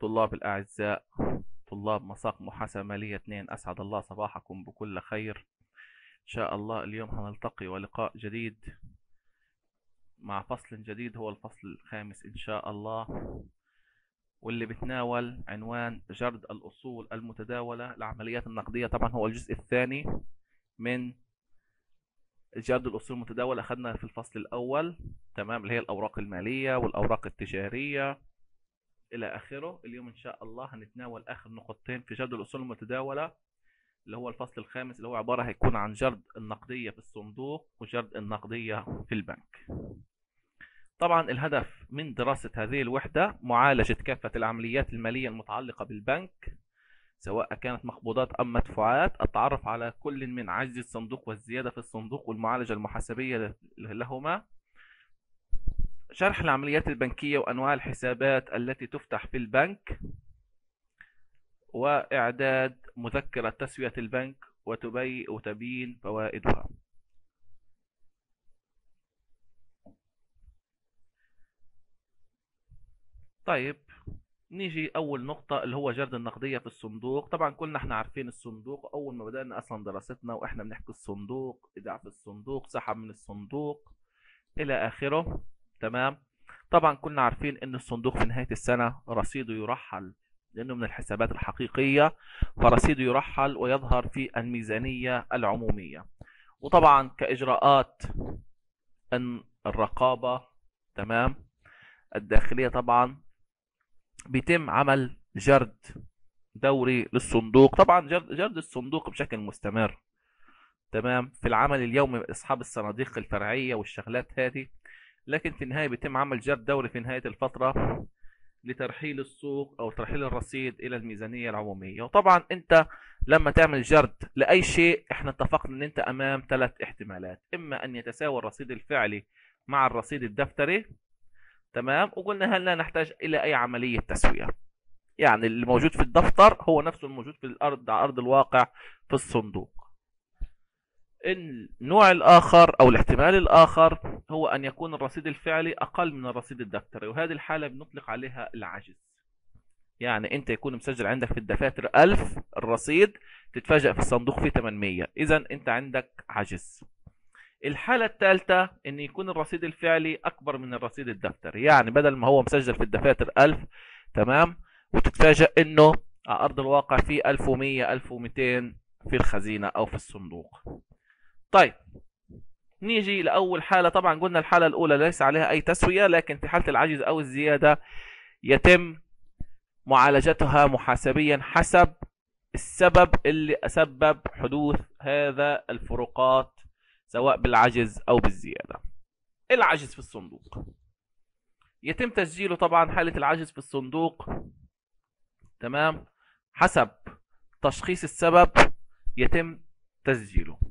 طلاب الأعزاء طلاب مساق محاسبة مالية 2 أسعد الله صباحكم بكل خير. إن شاء الله اليوم هنلتقي ولقاء جديد مع فصل جديد هو الفصل الخامس إن شاء الله واللي بتناول عنوان جرد الأصول المتداولة لعمليات النقدية. طبعا هو الجزء الثاني من جرد الأصول المتداولة أخذنا في الفصل الأول تمام اللي هي الأوراق المالية والأوراق التجارية. إلى آخره. اليوم إن شاء الله هنتناول آخر نقطتين في جرد الأصول المتداولة اللي هو الفصل الخامس اللي هو عبارة هيكون عن جرد النقدية في الصندوق وجرد النقدية في البنك. طبعا الهدف من دراسة هذه الوحدة معالجة كافة العمليات المالية المتعلقة بالبنك سواء كانت مقبوضات أم مدفوعات التعرف على كل من عجز الصندوق والزيادة في الصندوق والمعالجة المحاسبية لهما. شرح العمليات البنكية وأنواع الحسابات التي تفتح في البنك وإعداد مذكرة تسوية البنك وتبي وتبين فوائدها. طيب نيجي أول نقطة اللي هو جرد النقدية في الصندوق. طبعا كلنا إحنا عارفين الصندوق أول ما بدأنا أصلا دراستنا وإحنا بنحكي الصندوق ايداع في الصندوق سحب من الصندوق إلى آخره. تمام؟ طبعا كلنا عارفين إن الصندوق في نهاية السنة رصيده يرحل لأنه من الحسابات الحقيقية فرصيده يرحل ويظهر في الميزانية العمومية. وطبعا كإجراءات إن الرقابة تمام؟ الداخلية طبعا بيتم عمل جرد دوري للصندوق. طبعا جرد, جرد الصندوق بشكل مستمر تمام؟ في العمل اليومي اصحاب الصناديق الفرعية والشغلات هذه لكن في النهاية بيتم عمل جرد دوري في نهاية الفترة لترحيل السوق أو ترحيل الرصيد إلى الميزانية العمومية. وطبعا أنت لما تعمل جرد لأي شيء إحنا اتفقنا إن أنت أمام ثلاث احتمالات. إما أن يتساوى الرصيد الفعلي مع الرصيد الدفتري تمام وقلنا هل لا نحتاج إلى أي عملية تسوية. يعني اللي موجود في الدفتر هو نفسه الموجود في الأرض على أرض الواقع في الصندوق. النوع الآخر أو الاحتمال الآخر هو أن يكون الرصيد الفعلي أقل من الرصيد الدفتري وهذه الحالة بنطلق عليها العجز. يعني أنت يكون مسجل عندك في الدفاتر 1000 الرصيد تتفاجأ في الصندوق فيه 800 إذا أنت عندك عجز. الحالة الثالثة إن يكون الرصيد الفعلي أكبر من الرصيد الدفتري. يعني بدل ما هو مسجل في الدفاتر 1000 تمام وتتفاجأ إنه على أرض الواقع في 1100 1200 في الخزينة أو في الصندوق. طيب نيجي لأول حالة. طبعا قلنا الحالة الأولى ليس عليها أي تسوية لكن في حالة العجز أو الزيادة يتم معالجتها محاسبيا حسب السبب اللي اسبب حدوث هذا الفروقات سواء بالعجز أو بالزيادة. العجز في الصندوق. يتم تسجيله طبعا حالة العجز في الصندوق. تمام؟ حسب تشخيص السبب يتم تسجيله.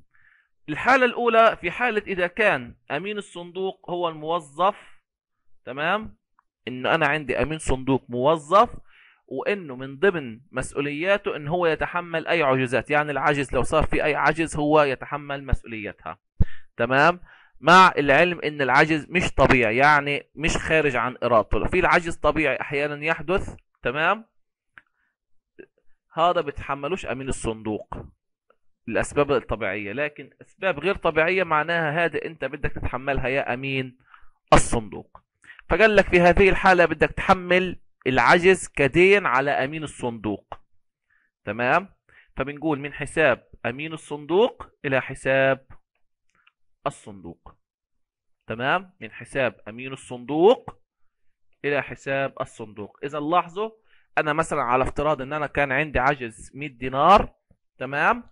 الحالة الأولى في حالة إذا كان أمين الصندوق هو الموظف تمام؟ انه أنا عندي أمين صندوق موظف وإنه من ضمن مسؤولياته إن هو يتحمل أي عجزات يعني العجز لو صار في أي عجز هو يتحمل مسؤوليتها. تمام؟ مع العلم إن العجز مش طبيعي يعني مش خارج عن إرادته. في العجز طبيعي أحيانا يحدث تمام؟ هذا بتحملوش أمين الصندوق. الأسباب الطبيعية لكن أسباب غير طبيعية معناها هذا أنت بدك تتحملها يا أمين الصندوق. فقال لك في هذه الحالة بدك تحمل العجز كدين على أمين الصندوق. تمام؟ فبنقول من حساب أمين الصندوق إلى حساب الصندوق. تمام؟ من حساب أمين الصندوق إلى حساب الصندوق. إذا لاحظوا أنا مثلا على افتراض إن أنا كان عندي عجز 100 دينار تمام؟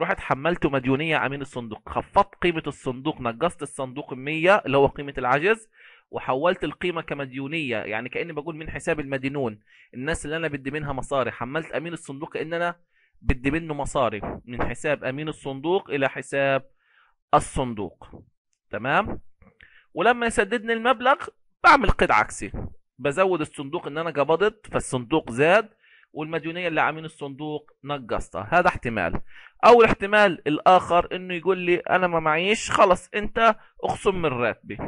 رحت حملته مديونية أمين الصندوق. خفضت قيمة الصندوق نقصت الصندوق 100 اللي هو قيمة العجز وحولت القيمة كمديونية. يعني كأني بقول من حساب المدينون الناس اللي أنا بدي منها مصاري. حملت أمين الصندوق كان أنا بدي منه مصاري. من حساب أمين الصندوق إلى حساب الصندوق. تمام؟ ولما يسددني المبلغ بعمل قيد عكسي. بزود الصندوق إن أنا قبضت فالصندوق زاد. والمديونية اللي عاملين الصندوق نقصتها هذا احتمال. أو الاحتمال الآخر إنه يقول لي أنا ما معيش خلص أنت اخصم من راتبي.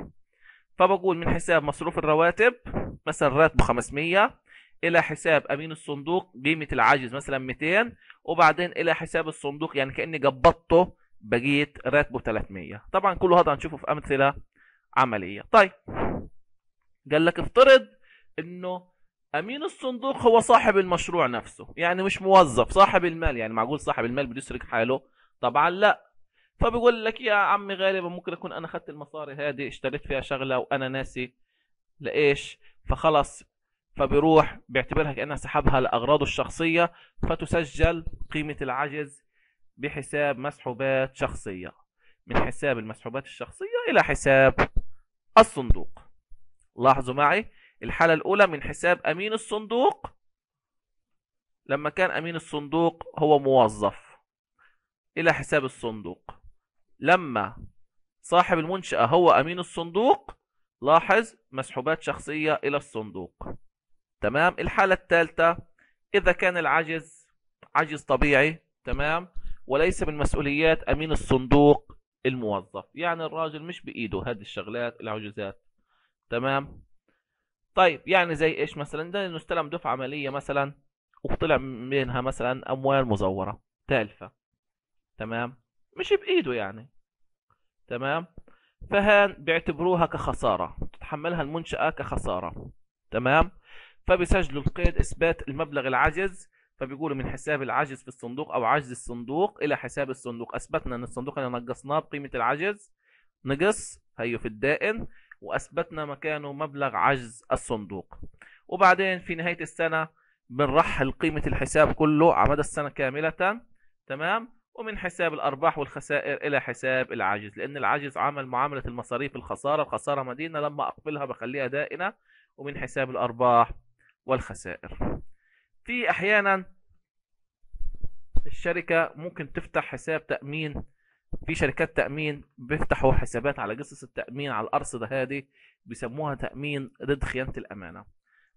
فبقول من حساب مصروف الرواتب مثلا راتبه 500 إلى حساب أمين الصندوق قيمة العجز مثلا 200 وبعدين إلى حساب الصندوق يعني كأني قبضته بقيت راتبه 300 طبعا كل هذا هنشوفه في أمثلة عملية. طيب قال لك افترض إنه أمين الصندوق هو صاحب المشروع نفسه يعني مش موظف صاحب المال يعني معقول صاحب المال بده يسرق حاله؟ طبعا لا. فبيقول لك يا عمي غالبا ممكن أكون أنا أخذت المصاري هذه اشتريت فيها شغلة وأنا ناسي لإيش؟ فخلص فبيروح بيعتبرها كأنها سحبها لأغراضه الشخصية فتسجل قيمة العجز بحساب مسحوبات شخصية من حساب المسحوبات الشخصية إلى حساب الصندوق. لاحظوا معي؟ الحالة الأولى من حساب أمين الصندوق. لما كان أمين الصندوق هو موظف إلى حساب الصندوق. لما صاحب المنشأة هو أمين الصندوق لاحظ مسحوبات شخصية إلى الصندوق. تمام؟ الحالة الثالثة إذا كان العجز عجز طبيعي تمام؟ وليس من مسؤوليات أمين الصندوق الموظف. يعني الراجل مش بإيده هذه الشغلات العجزات تمام؟ طيب يعني زي إيش مثلا؟ ده إنه استلم دفعة مالية مثلا وطلع منها مثلا أموال مزورة تالفة. تمام؟ مش بإيده يعني. تمام؟ فهان بيعتبروها كخسارة. تتحملها المنشأة كخسارة. تمام؟ فبيسجلوا القيد إثبات المبلغ العجز فبيقولوا من حساب العجز في الصندوق أو عجز الصندوق إلى حساب الصندوق. أثبتنا إن الصندوق اللي نقصناه بقيمة العجز نقص. هي في الدائن. وأثبتنا مكانه مبلغ عجز الصندوق. وبعدين في نهاية السنة بنرحل قيمة الحساب كله على مدى السنة كاملة تمام؟ ومن حساب الأرباح والخسائر إلى حساب العجز لأن العجز عمل معاملة المصاريف الخسارة الخسارة مدينة لما أقبلها بخليها دائنه ومن حساب الأرباح والخسائر. في أحيانا الشركة ممكن تفتح حساب تأمين في شركات تأمين بيفتحوا حسابات على قصص التأمين على الأرصدة هذه بيسموها تأمين ضد خيانة الأمانة.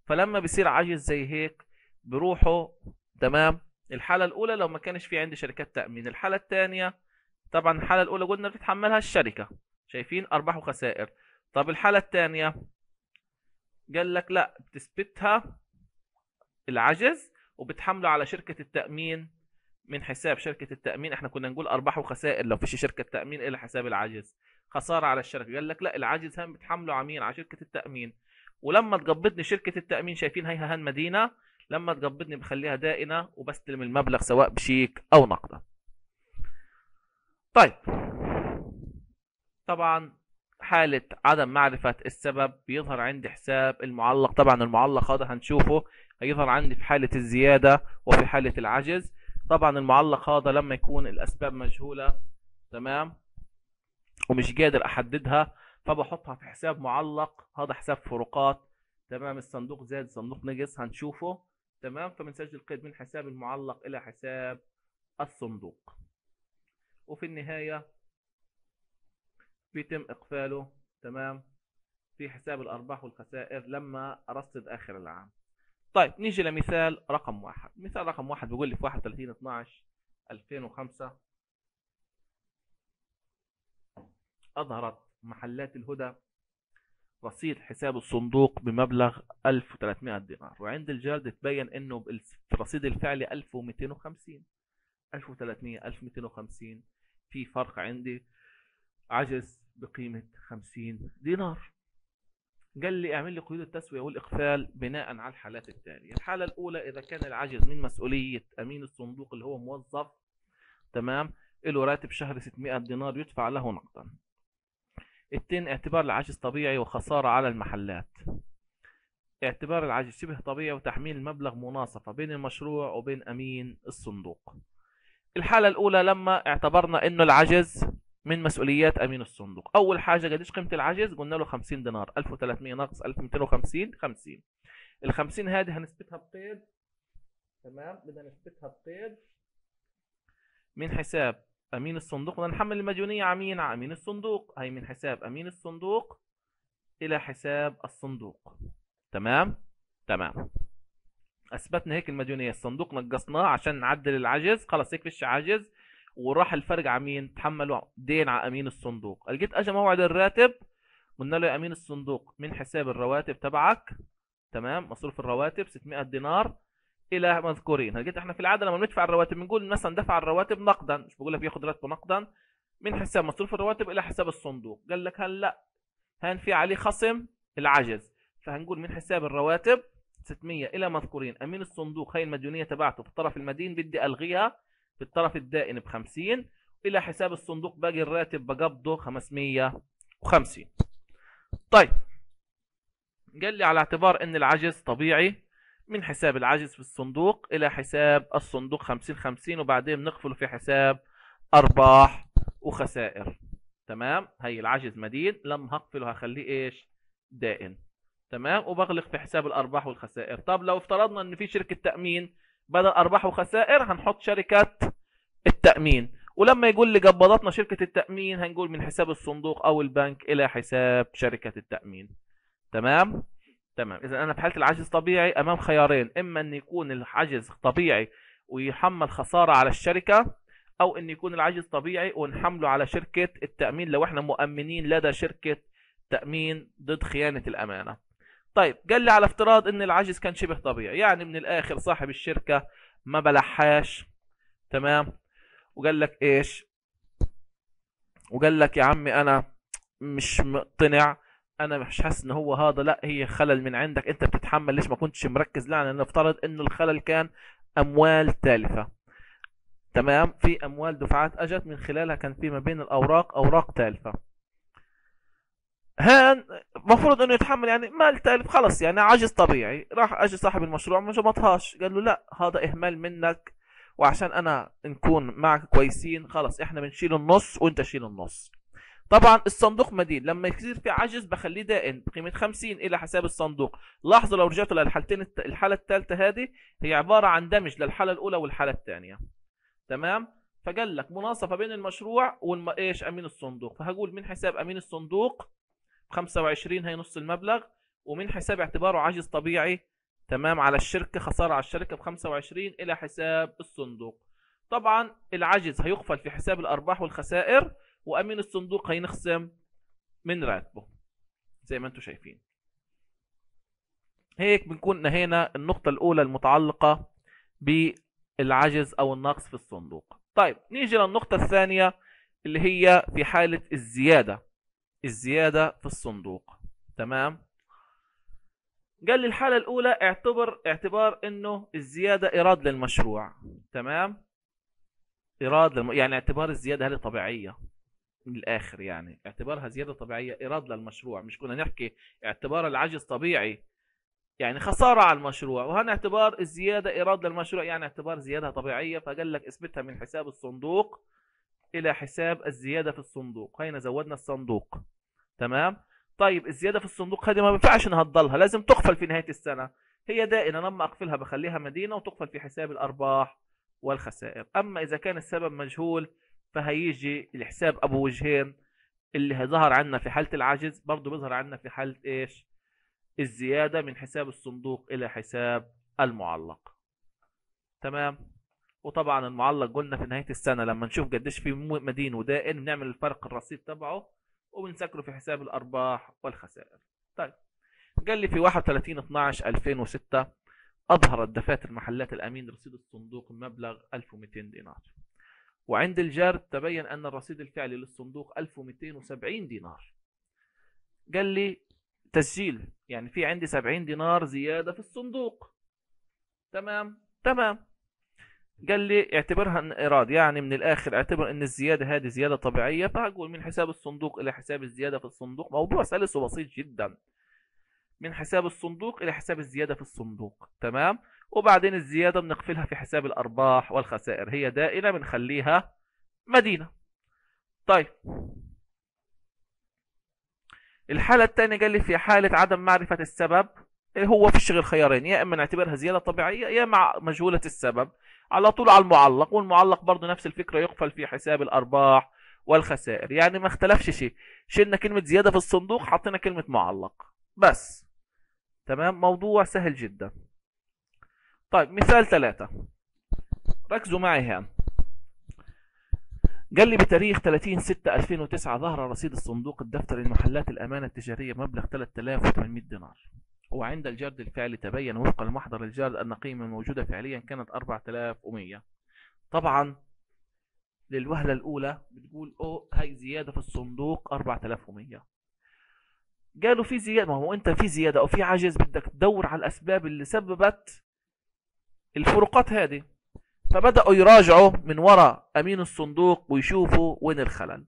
فلما بيصير عجز زي هيك بيروحوا تمام؟ الحالة الأولى لو ما كانش في عندي شركات تأمين. الحالة الثانية طبعا الحالة الأولى قلنا بتتحملها الشركة. شايفين أرباح وخسائر. طب الحالة الثانية قال لك لا بتثبتها العجز وبتحمله على شركة التأمين من حساب شركة التأمين إحنا كنا نقول أرباح وخسائر لو فيش شركة تأمين إلى حساب العجز خسارة على الشركة. قال لك لا العجز هم بتحمله عمين على شركة التأمين. ولما تقبضني شركة التأمين شايفين هيها هان مدينة لما تقبضني بخليها دائنة وبستلم المبلغ سواء بشيك أو نقدا طيب. طبعا حالة عدم معرفة السبب بيظهر عندي حساب المعلق. طبعا المعلق هذا هنشوفه هيظهر عندي في حالة الزيادة وفي حالة العجز. طبعا المعلق هذا لما يكون الأسباب مجهولة تمام؟ ومش قادر أحددها فبحطها في حساب معلق هذا حساب فروقات تمام؟ الصندوق زاد الصندوق نقص هنشوفه تمام؟ فبنسجل قيد من حساب المعلق إلى حساب الصندوق. وفي النهاية بيتم إقفاله تمام؟ في حساب الأرباح والخسائر لما ارصد آخر العام. طيب نيجي لمثال رقم واحد. مثال رقم واحد بيقول لي في 31 12 2005 أظهرت محلات الهدى رصيد حساب الصندوق بمبلغ 1300 دينار. وعند الجلد تبين إنه الرصيد الفعلي 1250 1300 1250 في فرق عندي عجز بقيمة 50 دينار. قال لي اعمل لي قيود التسوية والإقفال بناء على الحالات التالية. الحالة الأولى إذا كان العجز من مسؤولية أمين الصندوق اللي هو موظف تمام له راتب شهري 600 دينار يدفع له نقدا. اثنين اعتبار العجز طبيعي وخسارة على المحلات. اعتبار العجز شبه طبيعي وتحميل المبلغ مناصفة بين المشروع وبين أمين الصندوق. الحالة الأولى لما اعتبرنا أنه العجز من مسؤوليات أمين الصندوق. أول حاجة قديش قيمة العجز؟ قلنا له 50 دينار. 1300 ناقص 1250 50 ال 50 هذه هنثبتها بقيد. تمام؟ بدنا نثبتها بقيد من حساب أمين الصندوق. بدنا نحمل المديونية على مين على أمين الصندوق. هي من حساب أمين الصندوق إلى حساب الصندوق. تمام؟ تمام. أثبتنا هيك المديونية. الصندوق نقصناه عشان نعدل العجز. خلص هيك فيش عجز. وراح الفرق على مين تحملوا دين على أمين الصندوق. لقيت اجى موعد الراتب قلنا له يا أمين الصندوق من حساب الرواتب تبعك؟ تمام مصروف الرواتب 600 دينار إلى مذكورين. هلقيت إحنا في العادة لما بندفع الرواتب بنقول مثلا دفع الرواتب نقدا مش بقول لك بياخد راتبه نقدا من حساب مصروف الرواتب إلى حساب الصندوق. قال لك هلا هان في عليه خصم العجز. فهنقول من حساب الرواتب 600 إلى مذكورين. أمين الصندوق هي المديونية تبعته في الطرف المدين بدي ألغيها في الطرف الدائن ب 50 إلى حساب الصندوق باقي الراتب بقبضه 550 طيب قال لي على اعتبار إن العجز طبيعي من حساب العجز في الصندوق إلى حساب الصندوق 50 50 وبعدين بنقفله في حساب أرباح وخسائر. تمام؟ هي العجز مدين لما هقفله هخليه إيش؟ دائن. تمام؟ وبغلق في حساب الأرباح والخسائر. طب لو افترضنا إن في شركة تأمين بدل أرباح وخسائر هنحط شركه التأمين. ولما يقول لي قبضتنا شركة التأمين هنقول من حساب الصندوق أو البنك إلى حساب شركة التأمين. تمام؟ تمام. اذا أنا في حاله العجز طبيعي أمام خيارين. إما أن يكون العجز طبيعي ويحمل خسارة على الشركة أو أن يكون العجز طبيعي ونحمله على شركة التأمين لو إحنا مؤمنين لدى شركة تأمين ضد خيانة الأمانة. طيب قال لي على افتراض إن العجز كان شبه طبيعي يعني من الآخر صاحب الشركة ما بلحاش تمام؟ وقال لك إيش؟ وقال لك يا عمي أنا مش مقتنع أنا مش حاسس إن هو هذا لا هي خلل من عندك أنت بتتحمل ليش ما كنتش مركز؟ لا أنا نفترض انه الخلل كان أموال تالفة تمام؟ في أموال دفعات أجت من خلالها كان في ما بين الأوراق أوراق تالفة. هان المفروض إنه يتحمل يعني مال تالف خلص يعني عجز طبيعي. راح اجى صاحب المشروع ما جمطهاش قال له لا هذا إهمال منك وعشان أنا نكون معك كويسين خلص إحنا بنشيل النص وأنت شيل النص. طبعا الصندوق مدين. لما يصير في عجز بخليه دائن بقيمة 50 إلى حساب الصندوق. لاحظوا لو رجعتوا للحالتين الحالة الثالثه هذه هي عبارة عن دمج للحالة الأولى والحالة الثانية. تمام؟ فقال لك مناصفة بين المشروع والم... إيش؟ أمين الصندوق. فهقول من حساب أمين الصندوق 25 هي نص المبلغ ومن حساب اعتباره عجز طبيعي تمام على الشركة خسارة على الشركة ب 25 إلى حساب الصندوق. طبعا العجز هيقفل في حساب الأرباح والخسائر وأمين الصندوق هينخصم من راتبه زي ما أنتم شايفين. هيك بنكون نهينا النقطة الأولى المتعلقة بالعجز أو النقص في الصندوق. طيب نيجي للنقطة الثانية اللي هي في حالة الزيادة. الزيادة في الصندوق. تمام؟ قال لي الحالة الأولى اعتبر اعتبار إنه الزيادة إيراد للمشروع. تمام؟ إيراد للم... يعني اعتبار الزيادة هذه طبيعية من الآخر يعني. اعتبارها زيادة طبيعية إيراد للمشروع. مش كنا نحكي اعتبار العجز طبيعي. يعني خسارة على المشروع. وهنا اعتبار الزيادة إيراد للمشروع يعني اعتبار زيادة طبيعية. فقال لك اثبتها من حساب الصندوق. إلى حساب الزيادة في الصندوق. هينا زودنا الصندوق؟ تمام؟ طيب الزيادة في الصندوق هذه ما بينفعش إنها تضلها لازم تقفل في نهاية السنة. هي دائما لما أقفلها بخليها مدينة وتقفل في حساب الأرباح والخسائر. أما إذا كان السبب مجهول فهيجي الحساب أبو وجهين اللي ظهر عندنا في حالة العجز برضه بيظهر عندنا في حالة إيش؟ الزيادة من حساب الصندوق إلى حساب المعلق. تمام؟ وطبعا المعلق قلنا في نهاية السنة لما نشوف قديش في مدين ودائن بنعمل الفرق الرصيد تبعه وبنسكره في حساب الأرباح والخسائر. طيب قال لي في 31 12 2006 أظهرت دفاتر محلات الأمين رصيد الصندوق مبلغ 1200 دينار. وعند الجار تبين أن الرصيد الفعلي للصندوق 1270 دينار. قال لي تسجيل يعني في عندي 70 دينار زيادة في الصندوق. تمام تمام. قال لي اعتبرها إن إيراد يعني من الآخر اعتبر إن الزيادة هذه زيادة طبيعية فهقول من حساب الصندوق إلى حساب الزيادة في الصندوق. موضوع سلس وبسيط جدا. من حساب الصندوق إلى حساب الزيادة في الصندوق. تمام؟ وبعدين الزيادة بنقفلها في حساب الأرباح والخسائر. هي دائرة بنخليها مدينة. طيب. الحالة الثانية قال لي في حالة عدم معرفة السبب هو فيش غير خيارين يا إما نعتبرها زيادة طبيعية يا مع مجهولة السبب. على طول على المعلق والمعلق برضه نفس الفكرة يقفل في حساب الأرباح والخسائر. يعني ما اختلفش شيء. شلنا كلمة زيادة في الصندوق حطينا كلمة معلق. بس. تمام؟ موضوع سهل جدا. طيب مثال ثلاثة. ركزوا معي هان قال لي بتاريخ 30 6 2009 ظهر رصيد الصندوق الدفتري لمحلات الأمانة التجارية مبلغ 3800 دينار. وعند الجرد الفعلي تبين وفقا لمحضر الجرد أن قيمة موجودة فعليا كانت 4100 طبعا للوهلة الأولى بتقول أو هاي زيادة في الصندوق 4100 قالوا في زيادة ما هو أنت في زيادة أو في عجز بدك تدور على الأسباب اللي سببت الفروقات هذه. فبدأوا يراجعوا من وراء أمين الصندوق ويشوفوا وين الخلل.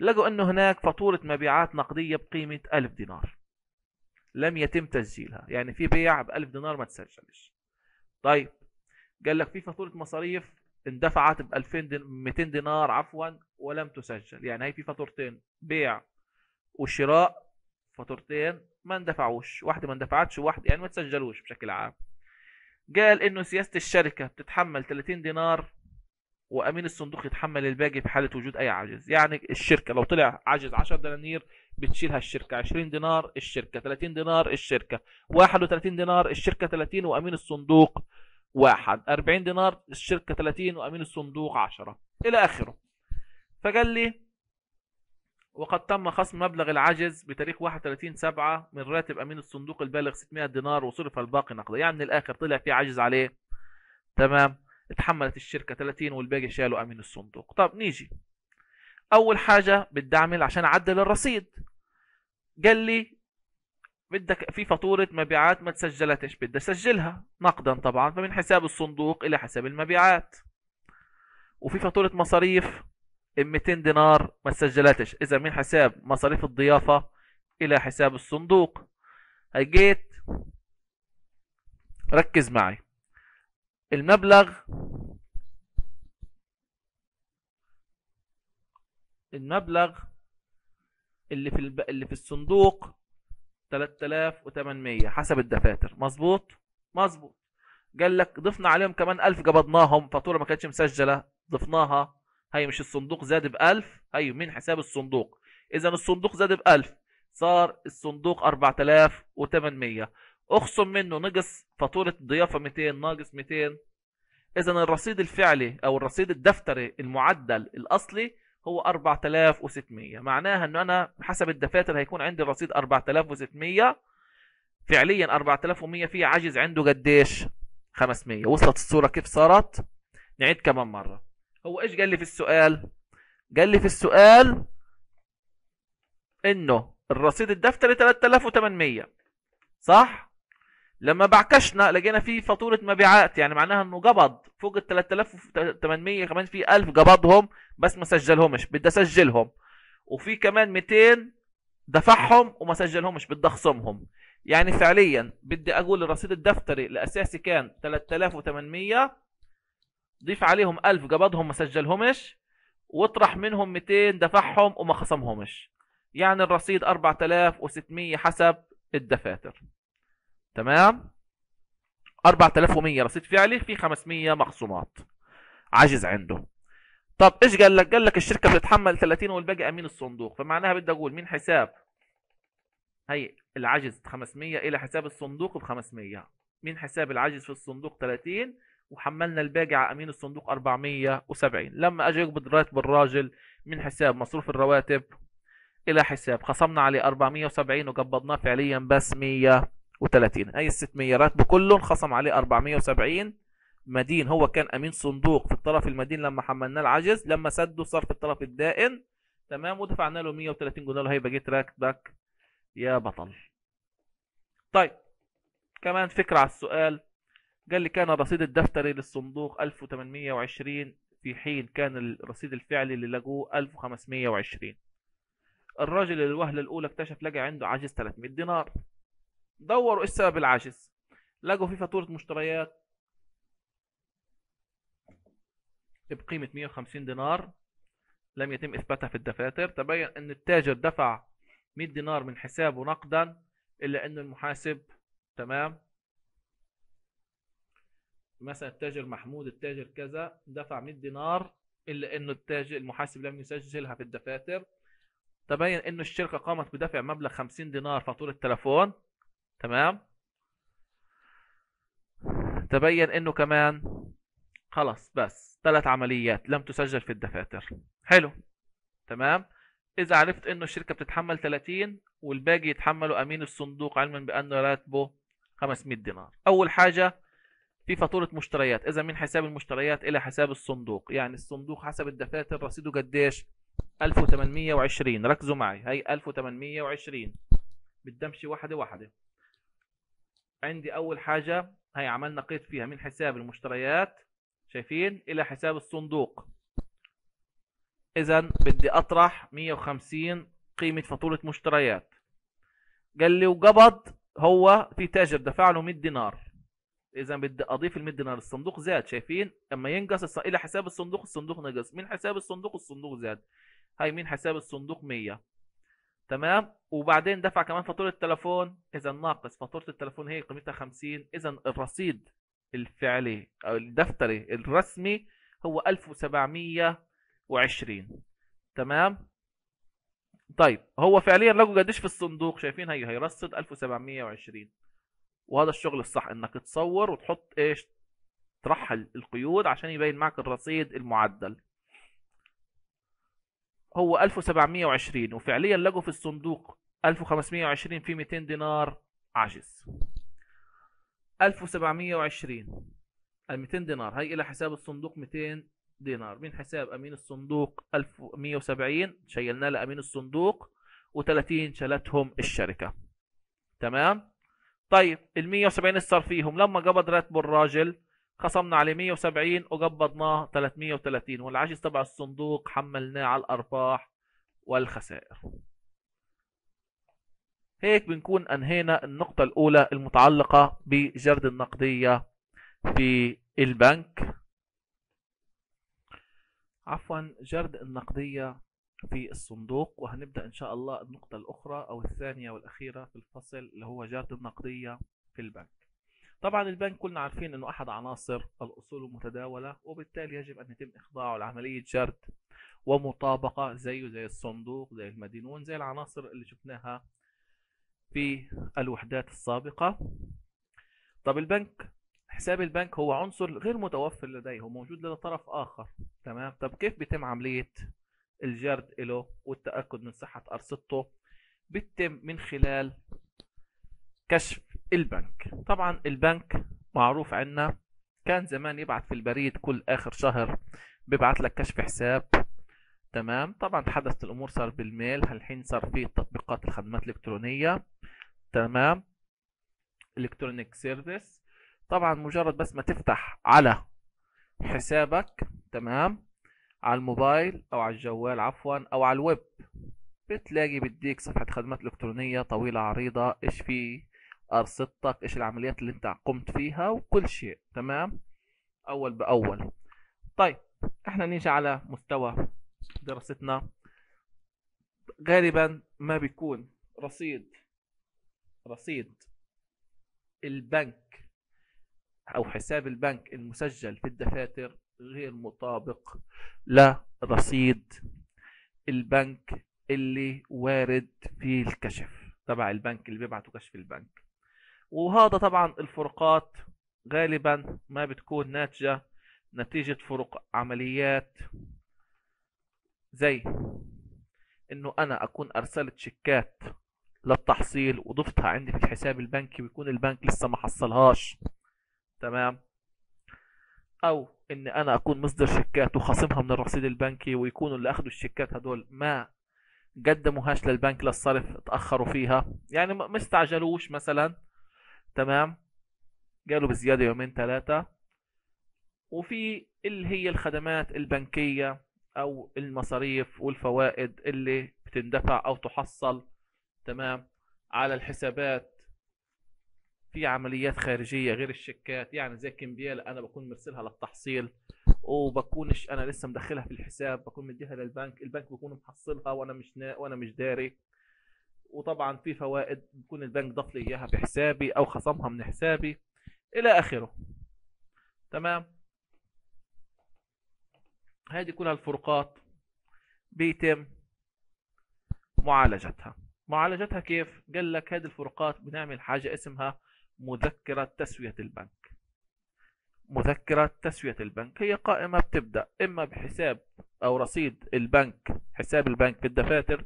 لقوا أنه هناك فاتورة مبيعات نقدية بقيمة ألف دينار. لم يتم تسجيلها. يعني في بيع ب 1000 دينار ما تسجلش. طيب قال لك في فاتورة مصاريف اندفعت ب 2000 200 دينار عفوا ولم تسجل. يعني هي في فاتورتين بيع وشراء فاتورتين ما اندفعوش. واحدة ما اندفعتش وواحدة يعني ما تسجلوش بشكل عام. قال إنه سياسة الشركة بتتحمل 30 دينار وأمين الصندوق يتحمل الباقي في حالة وجود أي عجز يعني الشركة لو طلع عجز 10 دنانير بتشيلها الشركة 20 دينار الشركة 30 دينار الشركة. 31 دينار الشركة 30 وأمين الصندوق واحد. 40 دينار الشركة 30 وأمين الصندوق 10 إلى آخره. فقال لي وقد تم خصم مبلغ العجز بتاريخ 31 7 من راتب أمين الصندوق البالغ 600 دينار وصرف الباقي نقدا يعني من الآخر طلع في عجز عليه. تمام. اتحملت الشركة 30 والباقي شالوا أمين الصندوق. طب نيجي. أول حاجة بدي أعمل عشان أعدل الرصيد. قال لي بدك في فاتورة مبيعات ما تسجلتش بدي أسجلها نقدا طبعا فمن حساب الصندوق إلى حساب المبيعات. وفي فاتورة مصاريف 200 دينار ما تسجلتش. اذا من حساب مصاريف الضيافة إلى حساب الصندوق. هي جيت ركز معي. المبلغ المبلغ اللي في الب... اللي في الصندوق 3800 حسب الدفاتر. مظبوط؟ مظبوط. قال لك ضفنا عليهم كمان 1000 قبضناهم فاتورة ما كانتش مسجلة ضفناها. هي مش الصندوق زاد ب 1000 هي من حساب الصندوق. اذا الصندوق زاد ب 1000 صار الصندوق 4800 أخصم منه نقص فاتورة الضيافه 200 ناقص 200 اذا الرصيد الفعلي أو الرصيد الدفتري المعدل الأصلي هو 4600 معناها إنه أنا حسب الدفاتر هيكون عندي رصيد 4600 فعليا 4100 في عجز عنده قديش؟ 500 وصلت الصورة كيف صارت؟ نعيد كمان مرة. هو إيش قال لي في السؤال؟ قال لي في السؤال إنه الرصيد الدفتري 3800 صح؟ لما بعكشنا لقينا في فاتورة مبيعات يعني معناها إنه قبض فوق ال 3800 كمان في 1000 قبضهم بس ما سجلهمش بدي أسجلهم. وفي كمان 200 دفعهم وما سجلهمش بدي أخصمهم. يعني فعليا بدي أقول الرصيد الدفتري الأساسي كان 3800 ضيف عليهم 1000 قبضهم ما سجلهمش واطرح منهم 200 دفعهم وما خصمهمش. يعني الرصيد 4600 حسب الدفاتر. تمام؟ 4100 رصيد فعلي في 500 مخصومات. عجز عنده. طب إيش قال لك؟ قال لك الشركة بتتحمل 30 والباقي أمين الصندوق. فمعناها بدي أقول من حساب؟ هي العجز 500 إلى حساب الصندوق ب 500 من حساب العجز في الصندوق؟ 30 وحملنا الباقي على أمين الصندوق 470 لما أجي أقبض راتب الراجل من حساب؟ مصروف الرواتب. إلى حساب. خصمنا عليه 470 وقبضناه فعليا بس 100 و30 هي ال 600 راتبه كله انخصم عليه 470 مدين هو كان أمين صندوق في الطرف المدين لما حملناه العجز لما سده صار في الطرف الدائن. تمام ودفعنا له 130 قلنا له هي بقيت راكبك يا بطل. طيب كمان فكرة على السؤال. قال لي كان الرصيد الدفتري للصندوق 1820 في حين كان الرصيد الفعلي اللي لقوه 1520 الراجل الوهلة الأولى اكتشف لقى عنده عجز 300 دينار. دوروا إيش سبب العجز لقوا في فاتورة مشتريات بقيمة 150 دينار لم يتم إثباتها في الدفاتر. تبين أن التاجر دفع 100 دينار من حسابه نقدا إلا أن المحاسب تمام؟ مثلا التاجر محمود التاجر كذا دفع 100 دينار إلا أنه التاجر المحاسب لم يسجلها في الدفاتر. تبين أنه الشركة قامت بدفع مبلغ 50 دينار فاتورة تلفون تمام؟ تبين إنه كمان خلص بس ثلاث عمليات لم تسجل في الدفاتر. حلو. تمام؟ إذا عرفت إنه الشركة بتتحمل 30 والباقي يتحمله أمين الصندوق علما بأن راتبه 500 دينار. أول حاجة في فاتورة مشتريات. إذا من حساب المشتريات إلى حساب الصندوق. يعني الصندوق حسب الدفاتر رصيده قديش؟ 1820 ركزوا معي. هي 1820 بدي امشي واحدة واحدة. عندي أول حاجة هي عملنا قيد فيها من حساب المشتريات شايفين؟ إلى حساب الصندوق. اذا بدي أطرح 150 قيمة فاتورة مشتريات. قال لي وقبض هو في تاجر دفع له 100 دينار. اذا بدي أضيف ال 100 دينار. الصندوق زاد شايفين؟ أما ينقص إلى حساب الصندوق الصندوق نقص. من حساب الصندوق الصندوق زاد. هاي من حساب الصندوق 100 تمام؟ وبعدين دفع كمان فاتورة التلفون إذا ناقص فاتورة التلفون هي قيمتها 50 إذا الرصيد الفعلي أو الدفتري الرسمي هو 1720 تمام؟ طيب هو فعليا لقوا قديش في الصندوق؟ شايفين هي هيرصد 1720 وهذا الشغل الصح إنك تصور وتحط إيش؟ ترحل القيود عشان يبين معك الرصيد المعدل. هو 1720 وفعليا لقوا في الصندوق 1520 في 200 دينار عجز 1720 ال 200 دينار هي إلى حساب الصندوق 200 دينار. من حساب أمين الصندوق 1170 شيلنا لأمين الصندوق و30 شالتهم الشركة. تمام؟ طيب ال 170 صار فيهم. لما قبض راتب الراجل خصمنا عليه 170 وقبضناه 330 والعجز تبع الصندوق حملناه على الأرباح والخسائر. هيك بنكون أنهينا النقطة الأولى المتعلقة بجرد النقدية في البنك. عفوا جرد النقدية في الصندوق وهنبدأ إن شاء الله النقطة الأخرى أو الثانية والأخيرة في الفصل اللي هو جرد النقدية في البنك. طبعا البنك كلنا عارفين أنه أحد عناصر الأصول المتداولة وبالتالي يجب أن يتم إخضاعه لعملية جرد ومطابقة زيه زي الصندوق زي المدينون زي العناصر اللي شفناها في الوحدات السابقة. طب البنك حساب البنك هو عنصر غير متوفر لديه هو موجود لدى طرف آخر. تمام؟ طب كيف بيتم عملية الجرد له والتأكد من صحة أرصدته؟ بيتم من خلال كشف البنك. طبعا البنك معروف عنا كان زمان يبعث في البريد كل آخر شهر بيبعث لك كشف حساب. تمام؟ طبعا تحدثت الأمور صار بالميل الحين صار في تطبيقات الخدمات الإلكترونية. تمام؟ electronic service طبعا مجرد بس ما تفتح على حسابك تمام على الموبايل أو على الجوال عفوا أو على الويب بتلاقي بديك صفحة خدمات إلكترونية طويلة عريضة. إيش في؟ أرصدتك إيش العمليات اللي أنت قمت فيها وكل شيء تمام؟ أول بأول. طيب إحنا نيجي على مستوى دراستنا. غالبا ما بيكون رصيد رصيد البنك أو حساب البنك المسجل في الدفاتر غير مطابق لرصيد البنك اللي وارد في الكشف تبع البنك اللي بيبعتوا كشف البنك. وهذا طبعا الفروقات غالبا ما بتكون ناتجة نتيجة فروق عمليات. زي إنه أنا أكون أرسلت شيكات للتحصيل وضفتها عندي في الحساب البنكي ويكون البنك لسه ما حصلهاش. تمام؟ أو ان أنا أكون مصدر شيكات وخصمها من الرصيد البنكي ويكونوا اللي أخذوا الشيكات هدول ما قدموهاش للبنك للصرف تأخروا فيها. يعني ما استعجلوش مثلا. تمام؟ قالوا بزيادة يومين ثلاثة وفي اللي هي الخدمات البنكية أو المصاريف والفوائد اللي بتندفع أو تحصل تمام؟ على الحسابات. في عمليات خارجية غير الشيكات يعني زي كمبيال أنا بكون مرسلها للتحصيل وبكونش أنا لسه مدخلها في الحساب بكون مديها للبنك البنك بيكون محصلها وأنا مش نا... وأنا مش داري. وطبعا في فوائد بيكون البنك ضاف لي إياها بحسابي أو خصمها من حسابي إلى آخره. تمام؟ هذه كلها الفروقات بيتم معالجتها. معالجتها كيف؟ قال لك هذه الفروقات بنعمل حاجة اسمها مذكرة تسوية البنك. مذكرة تسوية البنك. هي قائمة بتبدأ إما بحساب أو رصيد البنك حساب البنك في الدفاتر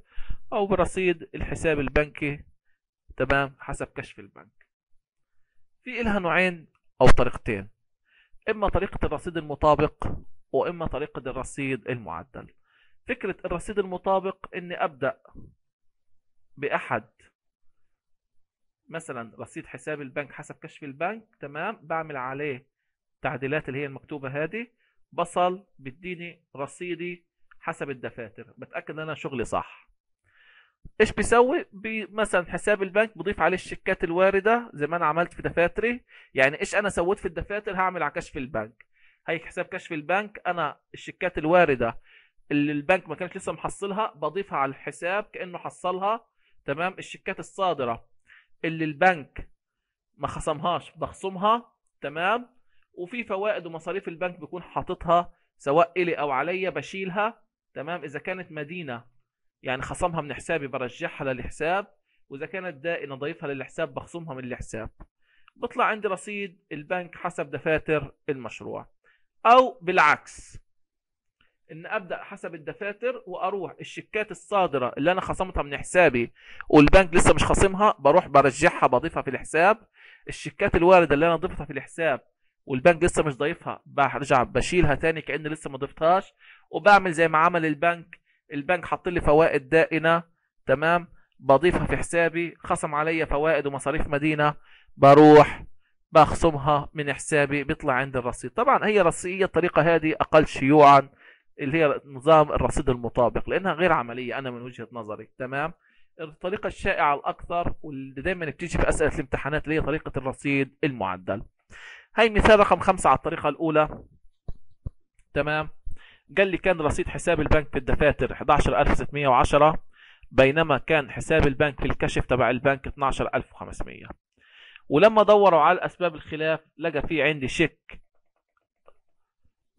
أو برصيد الحساب البنكي تمام؟ حسب كشف البنك. في إلها نوعين أو طريقتين إما طريقة الرصيد المطابق وإما طريقة الرصيد المعدل. فكرة الرصيد المطابق إني أبدأ بأحد مثلا رصيد حساب البنك حسب كشف البنك تمام؟ بعمل عليه تعديلات اللي هي المكتوبة هذه. بصل بديني رصيدي حسب الدفاتر بتأكد إن أنا شغلي صح. إيش بيسوي؟ مثلا حساب البنك بضيف عليه الشيكات الواردة زي ما أنا عملت في دفاتري. يعني إيش أنا سويت في الدفاتر؟ هعمل على كشف البنك. هي حساب كشف البنك. أنا الشيكات الواردة اللي البنك ما كانش لسه محصلها بضيفها على الحساب كأنه حصلها. تمام؟ الشيكات الصادرة اللي البنك ما خصمهاش بخصمها. تمام؟ وفي فوائد ومصاريف البنك بيكون حاططها سواء إلي أو عليا بشيلها. تمام؟ إذا كانت مدينة يعني خصمها من حسابي برجعها للحساب وإذا كانت دائنة ضيفها للحساب بخصمها من الحساب. بطلع عندي رصيد البنك حسب دفاتر المشروع. أو بالعكس إن أبدأ حسب الدفاتر وأروح الشيكات الصادرة اللي أنا خصمتها من حسابي والبنك لسه مش خاصمها بروح برجعها بضيفها في الحساب. الشيكات الواردة اللي أنا ضفتها في الحساب والبنك لسه مش ضايفها برجع بشيلها تاني كأني لسه ما ضفتهاش وبعمل زي ما عمل البنك البنك حط لي فوائد دائنة تمام؟ بضيفها في حسابي خصم عليا فوائد ومصاريف مدينة بروح بخصمها من حسابي بيطلع عندي الرصيد. طبعا هي رصيدية الطريقة هذه أقل شيوعا اللي هي نظام الرصيد المطابق لأنها غير عملية أنا من وجهة نظري تمام؟ الطريقة الشائعة الأكثر واللي دايما بتيجي في أسئلة الامتحانات اللي هي طريقة الرصيد المعدل. هاي مثال رقم خمسة على الطريقة الأولى تمام؟ قال لي كان رصيد حساب البنك في الدفاتر 11610 بينما كان حساب البنك في الكشف تبع البنك 12500 ولما دوروا على أسباب الخلاف لقى في عندي شيك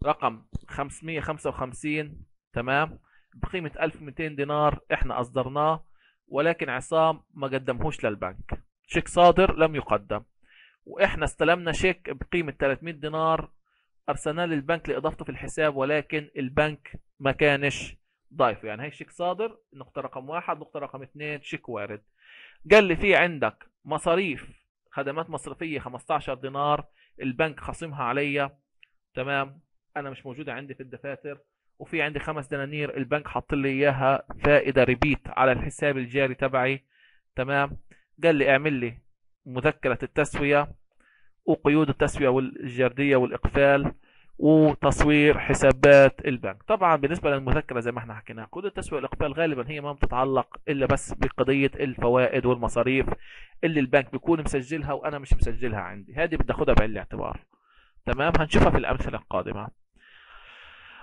رقم 555 تمام بقيمة 1200 دينار إحنا أصدرناه ولكن عصام ما قدمهوش للبنك. شيك صادر لم يقدم. وإحنا استلمنا شيك بقيمة 300 دينار ارسلناه للبنك لإضافته في الحساب ولكن البنك ما كانش ضايفه. يعني هي شيك صادر نقطة رقم واحد نقطة رقم اثنين شيك وارد. قال لي في عندك مصاريف خدمات مصرفية 15 دينار البنك خصمها عليا. تمام أنا مش موجودة عندي في الدفاتر. وفي عندي خمس دنانير البنك حط لي إياها فائدة ريبيت على الحساب الجاري تبعي. تمام قال لي اعمل لي مذكرة التسوية وقيود التسوية والجردية والإقفال. وتصوير حسابات البنك. طبعا بالنسبة للمذكرة زي ما إحنا حكينا قيود التسوية والإقفال غالبا هي ما بتتعلق إلا بس بقضية الفوائد والمصاريف اللي البنك بيكون مسجلها وأنا مش مسجلها عندي. هذه بدي أخدها بعين الاعتبار. تمام؟ هنشوفها في الأمثلة القادمة.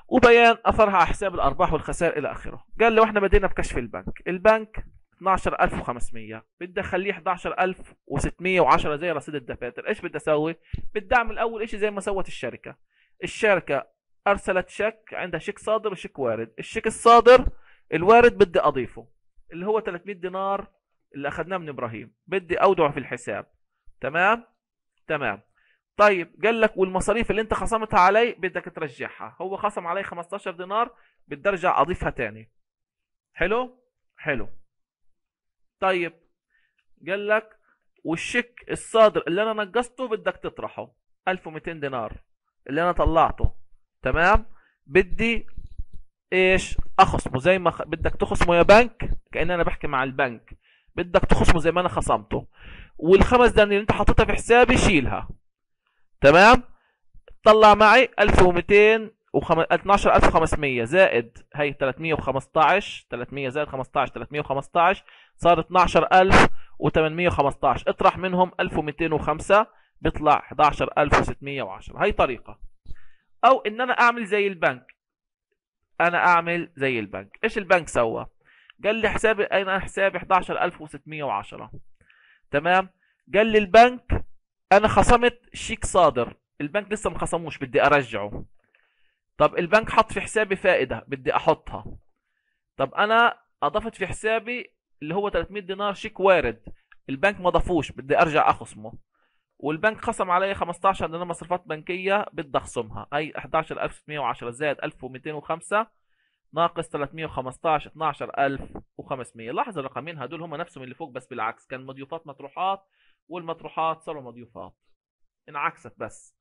وبيان أثرها على حساب الأرباح والخسائر إلى آخره. قال لو إحنا بدينا بكشف البنك البنك 12500 بدي أخليه 11610 زي رصيد الدفاتر. إيش بدي أسوي؟ بدي أعمل أول شيء زي ما سوت الشركة. الشركة أرسلت شيك عندها شيك صادر وشيك وارد. الشيك الصادر الوارد بدي أضيفه اللي هو 300 دينار اللي أخذناه من إبراهيم. بدي اودعه في الحساب. تمام؟ تمام. طيب قال لك والمصاريف اللي أنت خصمتها علي بدك ترجعها. هو خصم علي 15 دينار بدي أرجع أضيفها تاني. حلو؟ حلو. طيب قال لك والشيك الصادر اللي أنا نقصته بدك تطرحه. 1200 دينار. اللي أنا طلعته تمام؟ بدي إيش؟ أخصمه زي ما خ... بدك تخصمه يا بنك كأن أنا بحكي مع البنك. بدك تخصمه زي ما أنا خصمته. والخمس دنانير اللي أنت حطيتها في حسابي شيلها. تمام؟ طلع معي 1200 12500 زائد هي 315 300 زائد 15 315 صار 12815 اطرح منهم 1205 بيطلع 11610 هي طريقة. أو إن أنا أعمل زي البنك. أنا أعمل زي البنك. إيش البنك سوى؟ قال لي حسابي أنا حسابي 11610 تمام؟ قال لي البنك أنا خصمت شيك صادر. البنك لسه ما خصموش بدي أرجعه. طب البنك حط في حسابي فائدة بدي أحطها. طب أنا أضفت في حسابي اللي هو 300 دينار شيك وارد. البنك ما ضافوش بدي أرجع أخصمه. والبنك خصم علي 15 دينار مصروفات بنكية بدي أخصمها. أي 11610 زائد 1205 ناقص 315 12500 لاحظ الرقمين هدول هم نفسهم اللي فوق بس بالعكس كان مضيوفات مطروحات والمطروحات صاروا مضيوفات. انعكست بس.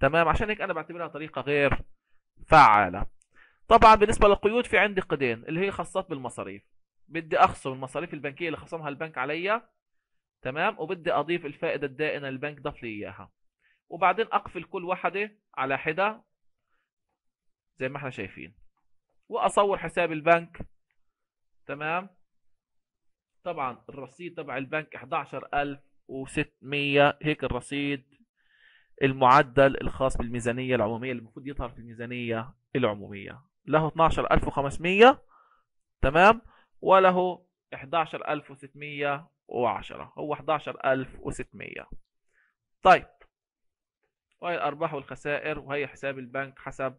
تمام؟ عشان هيك أنا بعتبرها طريقة غير فعالة. طبعا بالنسبة للقيود في عندي قيدين اللي هي خاصات بالمصاريف. بدي أخصم المصاريف البنكية اللي خصمها البنك عليا تمام؟ وبدي أضيف الفائدة الدائنه البنك ضاف لي إياها. وبعدين أقفل كل واحدة على حدة زي ما إحنا شايفين. وأصور حساب البنك. تمام؟ طبعا الرصيد تبع البنك 11600 هيك الرصيد المعدل الخاص بالميزانية العمومية اللي المفروض يظهر في الميزانية العمومية. له 12500 تمام؟ وله 11610 هو 11600 طيب وهي الأرباح والخسائر وهي حساب البنك حسب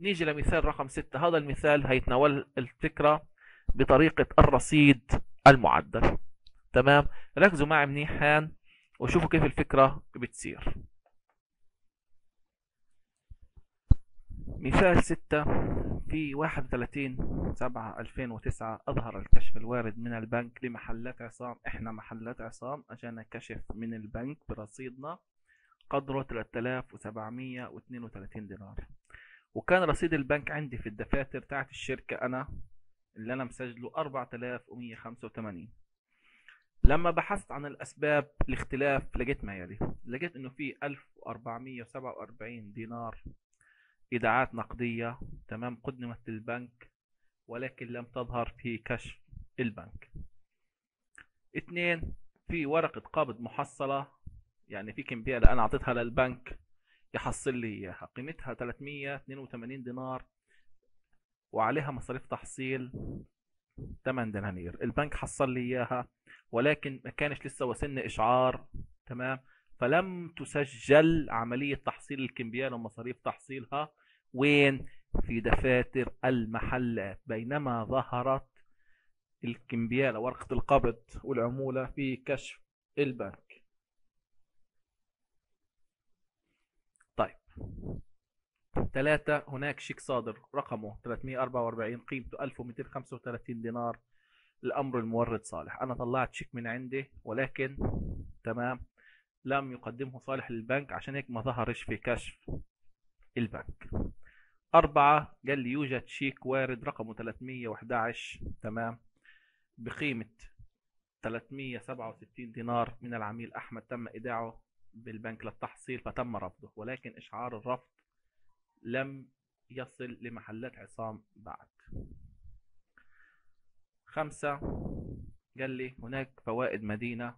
نيجي لمثال رقم 6 هذا المثال هيتناول الفكرة بطريقة الرصيد المعدل. تمام؟ ركزوا معي منيح هان وشوفوا كيف الفكرة بتصير. مثال ستة في واحد وثلاثين سبعة ألفين وتسعة أظهر الكشف الوارد من البنك لمحلات عصام. إحنا محلات عصام أجانا كشف من البنك برصيدنا قدره 3732 دينار. وكان رصيد البنك عندي في الدفاتر تاعت الشركة أنا اللي أنا مسجله 4185 لما بحثت عن الأسباب الاختلاف لقيت ما يلي لقيت إنه في 1447 دينار إيداعات نقدية تمام قدمت للبنك ولكن لم تظهر في كشف البنك. اثنين في ورقة قابض محصلة يعني في كمبيالة أنا أعطيتها للبنك يحصل لي إياها. قيمتها 382 دينار وعليها مصاريف تحصيل 8 دنانير. البنك حصل لي إياها ولكن ما كانش لسه وصلني إشعار تمام فلم تسجل عملية تحصيل الكمبيال ومصاريف تحصيلها. وين؟ في دفاتر المحلات بينما ظهرت الكمبيال ورقة القبض والعمولة في كشف البنك. طيب. ثلاثة هناك شيك صادر. رقمه 344 قيمته 1235 دينار. الأمر المورد صالح. أنا طلعت شيك من عندي ولكن تمام. لم يقدمه صالح للبنك عشان هيك ما ظهرش في كشف البنك. أربعة قال لي يوجد شيك وارد رقمه 311 تمام. بقيمة 367 دينار من العميل أحمد تم إيداعه بالبنك للتحصيل فتم رفضه ولكن إشعار الرفض لم يصل لمحلات عصام بعد. خمسة قال لي هناك فوائد مدينة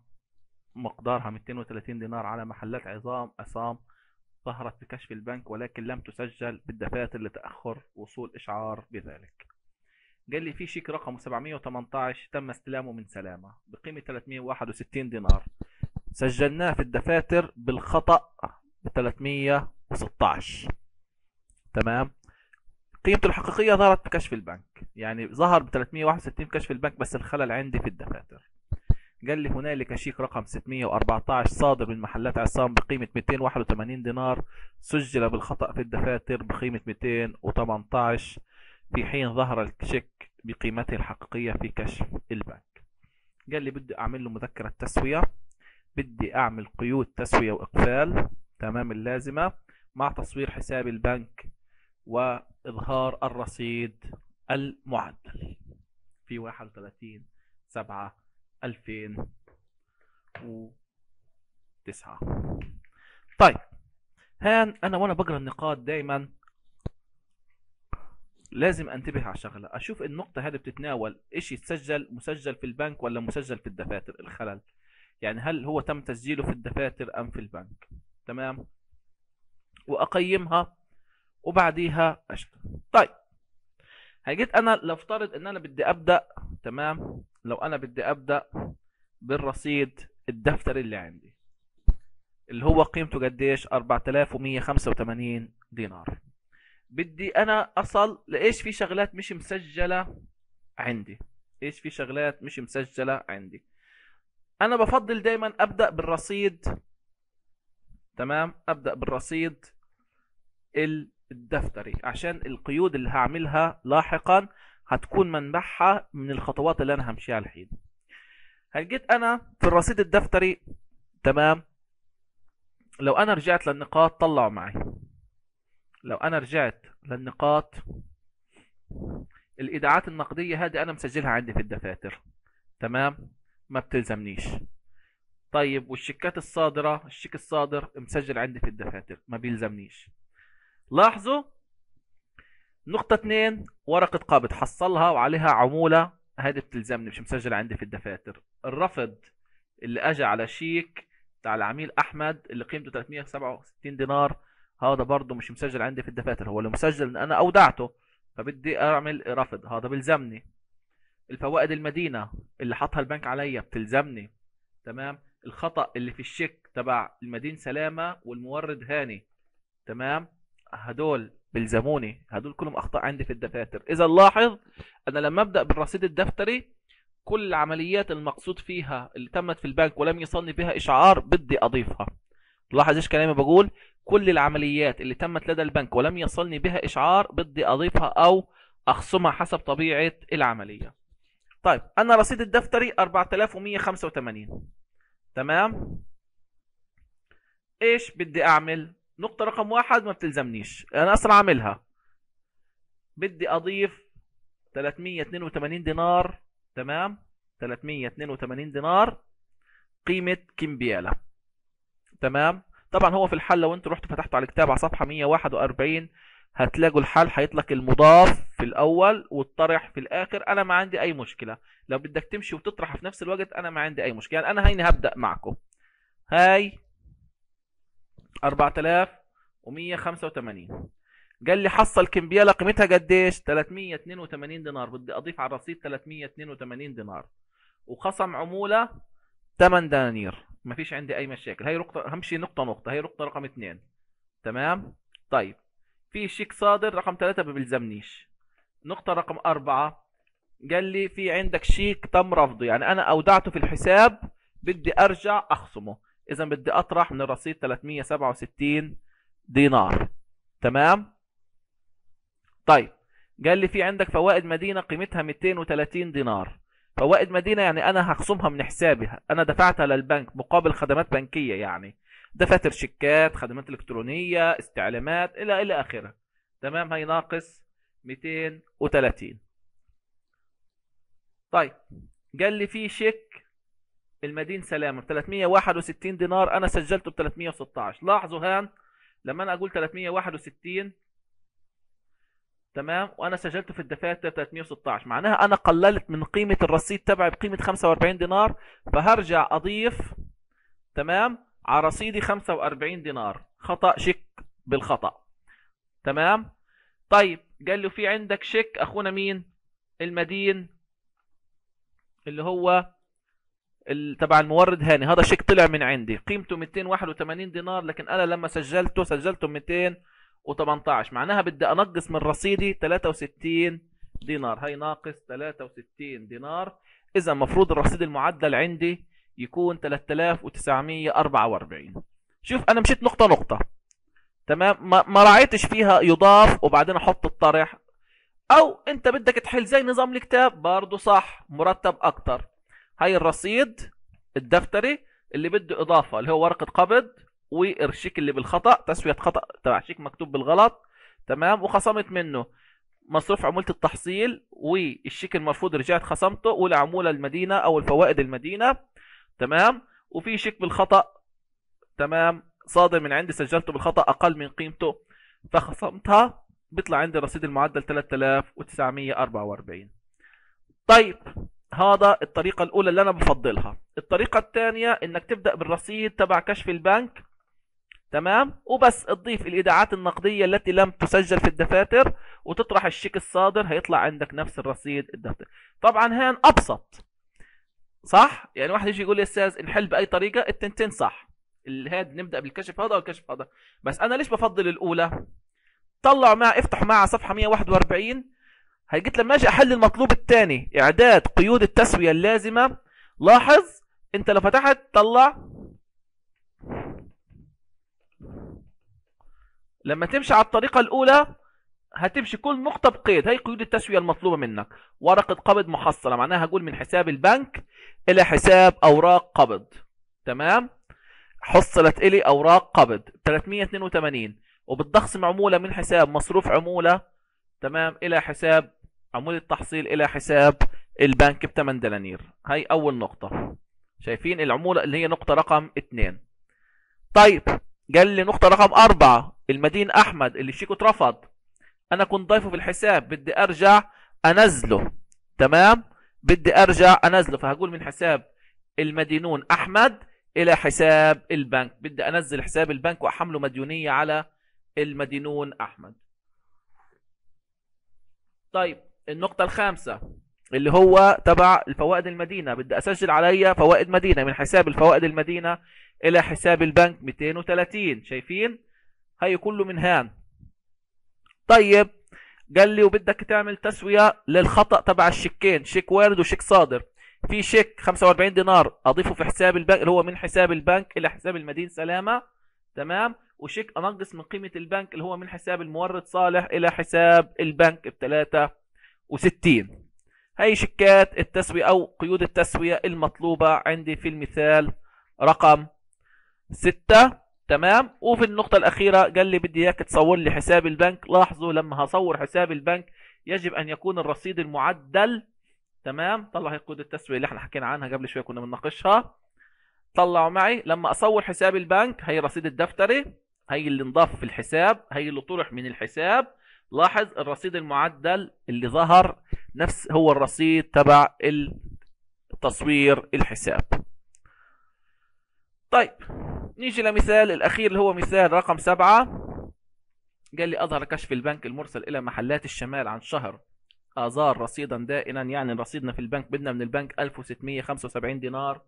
مقدارها 230 دينار على محلات عظام عصام ظهرت بكشف البنك ولكن لم تسجل بالدفاتر لتأخر وصول إشعار بذلك. قال لي في شيك رقمه 718 تم استلامه من سلامة بقيمة 361 دينار. سجلناه في الدفاتر بالخطأ ب 316 تمام؟ قيمته الحقيقية ظهرت بكشف البنك. يعني ظهر ب 361 كشف البنك بس الخلل عندي في الدفاتر. قال لي هنالك شيك رقم 614 صادر من محلات عصام بقيمة 281 دينار سجل بالخطأ في الدفاتر بقيمة 218 في حين ظهر الشيك بقيمته الحقيقية في كشف البنك. قال لي بدي أعمل له مذكرة تسوية بدي أعمل قيود تسوية وإقفال تمام اللازمة مع تصوير حساب البنك وإظهار الرصيد المعدل في 31 7 2009 طيب هان أنا وأنا بقرأ النقاط دايما لازم أنتبه على شغلة. أشوف النقطة هذه بتتناول إيش يتسجل مسجل في البنك ولا مسجل في الدفاتر؟ الخلل. يعني هل هو تم تسجيله في الدفاتر أم في البنك؟ تمام؟ وأقيمها وبعديها أشتغل. طيب هجيت أنا لفترض إن أنا بدي أبدأ تمام؟ لو أنا بدي أبدأ بالرصيد الدفتري اللي عندي اللي هو قيمته قديش؟ 4185 دينار. بدي أنا أصل لإيش في شغلات مش مسجلة عندي؟ إيش في شغلات مش مسجلة عندي؟ أنا بفضل دايما أبدأ بالرصيد تمام؟ أبدأ بالرصيد الدفتري عشان القيود اللي هعملها لاحقا هتكون منبعها من الخطوات اللي أنا همشيها الحين. هلقيت أنا في الرصيد الدفتري؟ تمام. لو أنا رجعت للنقاط طلعوا معي. لو أنا رجعت للنقاط الإيداعات النقدية هذه أنا مسجلها عندي في الدفاتر. تمام؟ ما بتلزمنيش. طيب والشيكات الصادرة؟ الشيك الصادر مسجل عندي في الدفاتر. ما بيلزمنيش. لاحظوا؟ نقطة اتنين ورقة قابض. حصلها وعليها عمولة. هذه بتلزمني مش مسجلة عندي في الدفاتر. الرفض اللي اجى على شيك بتاع العميل أحمد اللي قيمته 367 دينار هذا برضه مش مسجل عندي في الدفاتر. هو اللي مسجل إن أنا أودعته فبدي أعمل رفض. هذا بيلزمني. الفوائد المدينة اللي حطها البنك عليا بتلزمني. تمام؟ الخطأ اللي في الشيك تبع المدين سلامة والمورد هاني. تمام؟ هدول بيلزموني هدول كلهم أخطاء عندي في الدفاتر. إذا لاحظ أنا لما أبدأ بالرصيد الدفتري كل العمليات المقصود فيها اللي تمت في البنك ولم يصلني بها إشعار بدي أضيفها. لاحظ إيش كلامي بقول؟ كل العمليات اللي تمت لدى البنك ولم يصلني بها إشعار بدي أضيفها أو أخصمها حسب طبيعة العملية. طيب أنا رصيد الدفتري 4185 تمام؟ إيش بدي أعمل؟ نقطة رقم واحد ما بتلزمنيش. أنا أصلا عاملها بدي أضيف 382 دينار. تمام؟ 382 دينار. قيمة كيمبيالا. تمام؟ طبعا هو في الحل لو أنتوا رحتوا فتحتوا على الكتاب على صفحة 141 هتلاقوا الحل هيطلق المضاف في الأول والطرح في الآخر. أنا ما عندي أي مشكلة. لو بدك تمشي وتطرح في نفس الوقت أنا ما عندي أي مشكلة. يعني أنا هيني هبدأ معكم. هاي 4185 قال لي حصل كمبيالة قيمتها قديش؟ 382 دينار. بدي أضيف على الرصيد 382 دينار. وخصم عمولة 8 دنانير. ما فيش عندي أي مشاكل. هي نقطه همشي نقطة نقطة. هي نقطه رقم 2 تمام؟ طيب. في شيك صادر رقم 3 ما بيلزمنيش. نقطة رقم 4 قال لي في عندك شيك تم رفضه. يعني أنا أودعته في الحساب بدي أرجع أخصمه. إذا بدي أطرح من الرصيد 367 دينار. تمام؟ طيب قال لي في عندك فوائد مدينة قيمتها 230 دينار. فوائد مدينة يعني أنا هخصمها من حسابي أنا دفعتها للبنك مقابل خدمات بنكية يعني. دفاتر شيكات خدمات إلكترونية استعلامات إلى إلى آخره. تمام؟ هي ناقص 230 طيب قال لي في شيك المدين سلامة. ب 361 دينار. أنا سجلته ب 316 لاحظوا هان لما أنا أقول 361 تمام؟ وأنا سجلته في الدفاتر 316 معناها أنا قللت من قيمة الرصيد تبعي بقيمة 45 دينار فهرجع أضيف تمام؟ على رصيدي 45 دينار. خطأ شيك بالخطأ. تمام؟ طيب قال له في عندك شيك أخونا مين؟ المدين اللي هو تبع المورد هاني. هذا شيك طلع من عندي. قيمته 281 دينار لكن أنا لما سجلته سجلته 218 معناها بدي أنقص من رصيدي 63 دينار. هي ناقص 63 دينار. إذا المفروض الرصيد المعدل عندي يكون 3944 شوف أنا مشيت نقطة نقطة. تمام؟ ما, ما راعيتش فيها يضاف وبعدين أحط الطرح. أو أنت بدك تحل زي نظام الكتاب برضه صح مرتب أكتر. هاي الرصيد الدفتري اللي بده إضافة اللي هو ورقة قبض والشيك اللي بالخطأ تسوية خطأ تبع شيك مكتوب بالغلط تمام؟ وخصمت منه مصروف عمولة التحصيل والشيك المرفوض رجعت خصمته والعمولة المدينة أو الفوائد المدينة تمام؟ وفي شيك بالخطأ تمام؟ صادر من عندي سجلته بالخطأ أقل من قيمته فخصمتها بيطلع عندي رصيد المعدل 3944 طيب هذا الطريقة الأولى اللي أنا بفضلها. الطريقة الثانية إنك تبدأ بالرصيد تبع كشف البنك تمام؟ وبس تضيف الإيداعات النقدية التي لم تسجل في الدفاتر وتطرح الشيك الصادر هيطلع عندك نفس الرصيد الدفتر. طبعا هان أبسط صح؟ يعني واحد يجي يقول لي أستاذ نحل بأي طريقة التنتين صح. هاد نبدأ بالكشف هذا أو الكشف هذا. بس أنا ليش بفضل الأولى؟ طلعوا معي افتحوا معي صفحة 141 هيجيت لما أجي احل المطلوب الثاني إعداد قيود التسوية اللازمة لاحظ أنت لو فتحت طلع لما تمشي على الطريقة الأولى هتمشي كل نقطة بقيد هي قيود التسوية المطلوبة منك. ورقة قبض محصلة معناها هقول من حساب البنك إلى حساب أوراق قبض. تمام؟ حصلت إلي أوراق قبض 382 وبتخصم عمولة من حساب مصروف عمولة تمام؟ إلى حساب عمولة تحصيل إلى حساب البنك ب 8 دنانير. هاي أول نقطة. شايفين العمولة اللي هي نقطة رقم 2 طيب قال لي نقطة رقم أربعة. المدين أحمد اللي شيكو اترفض. أنا كنت ضايفه في الحساب بدي أرجع أنزله. تمام؟ بدي أرجع أنزله. فهقول من حساب المدينون أحمد إلى حساب البنك. بدي أنزل حساب البنك وأحمله مديونية على المدينون أحمد. طيب النقطة الخامسة اللي هو تبع الفوائد المدينة. بدي أسجل عليا فوائد مدينة من حساب الفوائد المدينة إلى حساب البنك 230 شايفين؟ هاي كله من هان. طيب قال لي وبدك تعمل تسوية للخطأ تبع الشيكين شيك وارد وشيك صادر. في شيك 45 دينار أضيفه في حساب البنك اللي هو من حساب البنك إلى حساب المدين سلامة. تمام؟ وشيك أنقص من قيمة البنك اللي هو من حساب المورد صالح إلى حساب البنك ب 63 هاي شيكات التسوية أو قيود التسوية المطلوبة عندي في المثال رقم 6 تمام. وفي النقطة الأخيرة قال لي بدي إياك تصور لي حساب البنك. لاحظوا لما هصور حساب البنك يجب أن يكون الرصيد المعدل. تمام. طلع هي قيود التسوية اللي إحنا حكينا عنها قبل شوية كنا بنناقشها. طلعوا معي. لما أصور حساب البنك هي الرصيد الدفتري. هي اللي انضاف في الحساب. هي اللي طرح من الحساب. لاحظ الرصيد المعدل اللي ظهر نفس هو الرصيد تبع التصوير الحساب. طيب نيجي لمثال الأخير اللي هو مثال رقم سبعة. قال لي أظهر كشف البنك المرسل إلى محلات الشمال عن شهر آذار رصيدا دائنا يعني رصيدنا في البنك بدنا من البنك 1675 دينار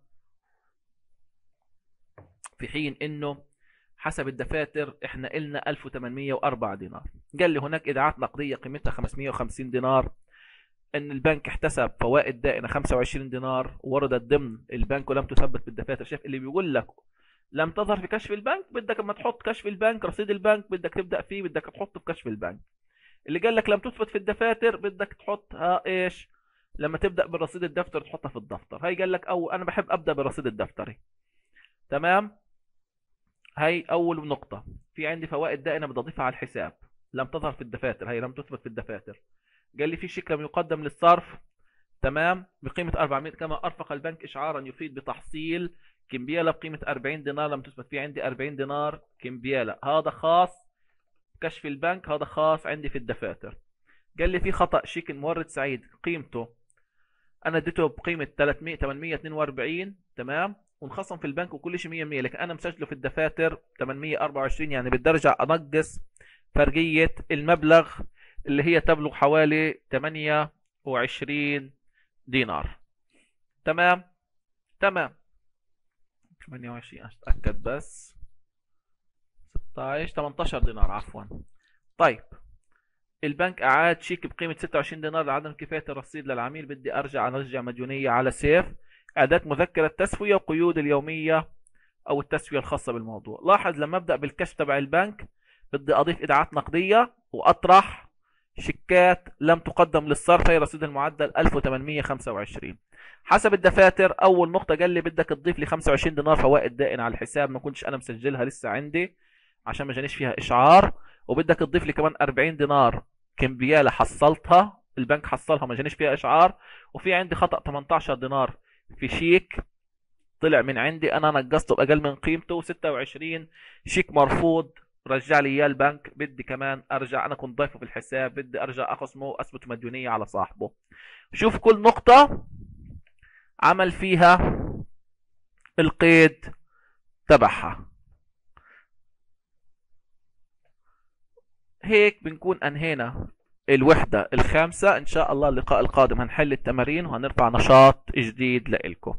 في حين إنه حسب الدفاتر إحنا قلنا 1804 دينار. قال لي هناك إيداعات نقدية قيمتها 550 دينار. إن البنك احتسب فوائد دائنه 25 دينار. وردت ضمن البنك ولم تثبت بالدفاتر. شايف اللي بيقول لك لم تظهر في كشف البنك؟ بدك اما تحط كشف البنك رصيد البنك بدك تبدأ فيه بدك تحطه في كشف البنك. اللي قال لك لم تثبت في الدفاتر بدك تحطها إيش؟ لما تبدأ بالرصيد الدفتري تحطها في الدفتر. هاي قال لك أو أنا بحب أبدأ بالرصيد الدفتري. تمام؟ هاي أول نقطة. في عندي فوائد دائنه بدي أضيفها على الحساب. لم تظهر في الدفاتر. هي لم تثبت في الدفاتر. قال لي في شيك لم يقدم للصرف. تمام. بقيمة 400 كما أرفق البنك إشعارا يفيد بتحصيل كمبيالة بقيمة 40 دينار. لم تثبت. في عندي 40 دينار كمبيالة. هذا خاص كشف البنك. هذا خاص عندي في الدفاتر. قال لي في خطأ. شيك المورد سعيد. قيمته. أنا اديته بقيمة 300 842 تمام. وانخصم في البنك وكل شيء 100% لكن أنا مسجله في الدفاتر 824 يعني بدي أرجع أنقص فرقية المبلغ اللي هي تبلغ حوالي 28 دينار. تمام؟ تمام. 28 أتأكد بس. 16 18 دينار عفوا. طيب البنك أعاد شيك بقيمة 26 دينار لعدم كفاية الرصيد للعميل. بدي أرجع أرجع مديونية على سيف. اعداد مذكرة تسويه وقيود اليومية أو التسوية الخاصة بالموضوع. لاحظ لما أبدأ بالكشف تبع البنك بدي أضيف ايداعات نقدية وأطرح شيكات لم تقدم للصرف هي رصيد المعدل 1825 حسب الدفاتر أول نقطة قال لي بدك تضيف لي 25 دينار فوائد دائن على الحساب ما كنتش أنا مسجلها لسه عندي عشان ما جانيش فيها إشعار. وبدك تضيف لي كمان 40 دينار كمبيالة حصلتها البنك حصلها ما جانيش فيها إشعار. وفي عندي خطأ 18 دينار في شيك طلع من عندي أنا نقصته بأقل من قيمته 26 شيك مرفوض رجع لي إياه البنك بدي كمان أرجع أنا كنت ضايفه في الحساب بدي أرجع اخصمه أثبت مديونية على صاحبه. شوف كل نقطة عمل فيها القيد تبعها. هيك بنكون أنهينا الوحدة الخامسة إن شاء الله اللقاء القادم هنحل التمارين وهنرفع نشاط جديد لإلكم.